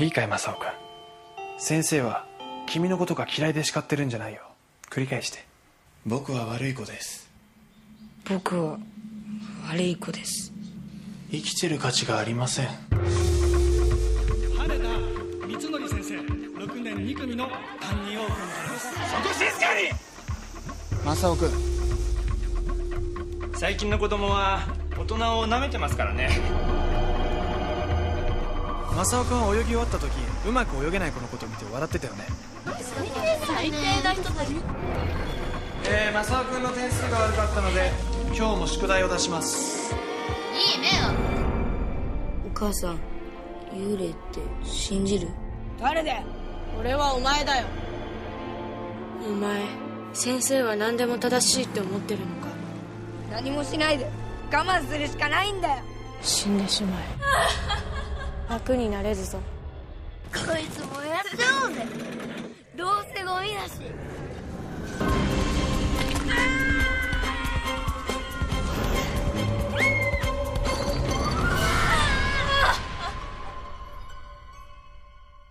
いいかい正雄君先生は君のことが嫌いで叱ってるんじゃないよ。繰り返して。僕は悪い子です。僕は悪い子です。生きてる価値がありません。羽田光則先生6年2組の担任を行います。そこ静かに！正雄君最近の子供は大人を舐めてますからね正雄君は泳ぎ終わった時うまく泳げない子のことを見て笑ってたよね。最低な人たちえー、正雄君の点数が悪かったので今日も宿題を出します。いい目をお母さん幽霊って信じる？誰で？俺はお前だよ。お前先生は何でも正しいって思ってるのか？何もしないで。我慢するしかないんだよ。死んでしまえ 楽になれずぞ。こいつもやっちゃおうぜ。どうせゴミだし。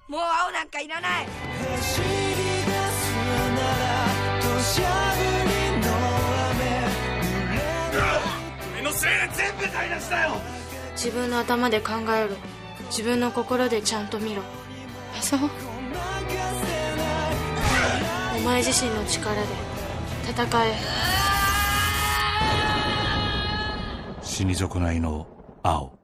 もう青なんかいらない。目のせいで全部台無しだよ。自分の頭で考えろ自分の心でちゃんと見ろ。浅尾お前自身の力で戦え。死に損ないの青